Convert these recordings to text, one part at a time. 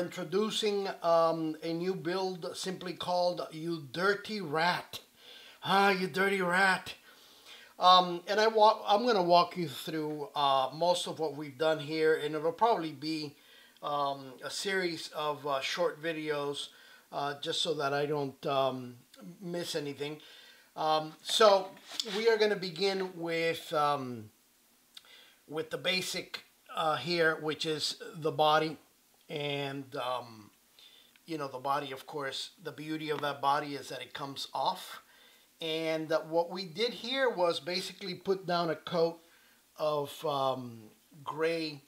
introducing um, a new build simply called You Dirty Rat. Ah, you dirty rat. Um, and I walk, I'm going to walk you through uh, most of what we've done here, and it'll probably be um, a series of uh, short videos uh, just so that I don't um, miss anything. Um, so we are going to begin with um, with the basic uh, here, which is the body, and um, you know the body. Of course, the beauty of that body is that it comes off, and what we did here was basically put down a coat of um, gray,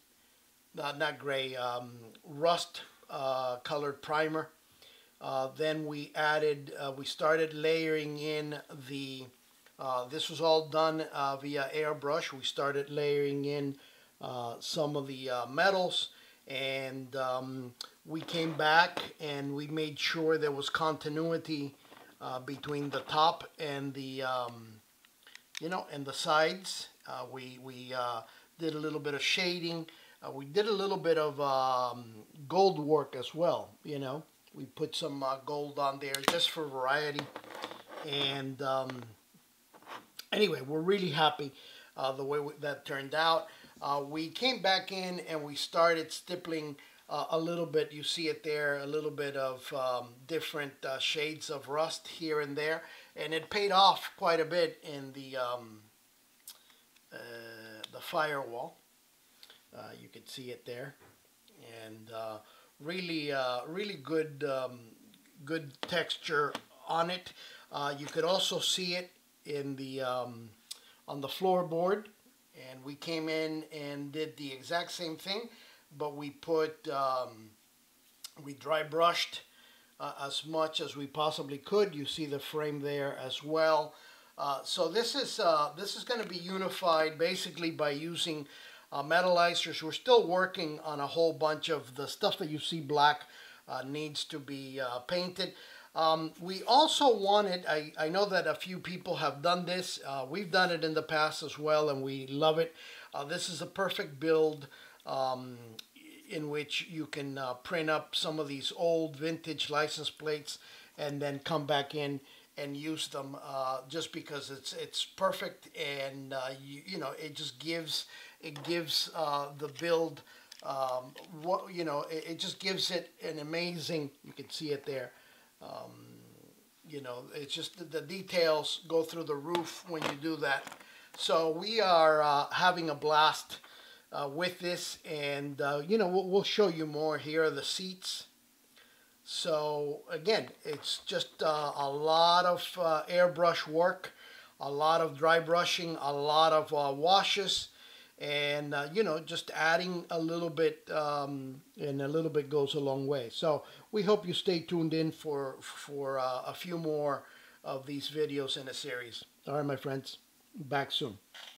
not not gray, um, rust uh, colored primer uh, then we added, uh, we started layering in the, uh, this was all done uh, via airbrush. We started layering in uh, some of the metals and um, we came back and we made sure there was continuity between the top and the, um, you know, and the sides. we we did a little bit of shading. we did a little bit of um, gold work as well, you know. We put some uh, gold on there just for variety. And um, anyway, we're really happy uh, the way that turned out. Uh, we came back in and we started stippling uh, a little bit. You see it there, a little bit of um, different uh, shades of rust here and there. And it paid off quite a bit in the, um, uh, the firewall. you can see it there. And really, uh, really good, um, good texture on it. Uh, you could also see it in the um, on the floorboard, and we came in and did the exact same thing, but we put um, we dry brushed uh, as much as we possibly could. You see the frame there as well. Uh, so this is uh, this is going to be unified basically by using uh, metallizers. We're still working on a whole bunch of the stuff that you see black uh, needs to be uh, painted. Um, we also wanted, I, I know that a few people have done this. Uh, we've done it in the past as well and we love it. Uh, this is a perfect build um, in which you can uh, print up some of these old vintage license plates and then come back in and use them uh, just because it's it's perfect and uh, you, you know it just gives it gives uh, the build um, what you know it, it, just gives it an amazing you can see it there um, you know it's just the, the, details go through the roof when you do that. So we are uh, having a blast uh, with this and uh, you know we'll, we'll show you more here are the seats. So again, it's just uh, a lot of uh, airbrush work, a lot of dry brushing, a lot of uh, washes, and uh, you know, just adding a little bit, um, and a little bit goes a long way. So we hope you stay tuned in for for uh, a few more of these videos in a series. All right, my friends, back soon.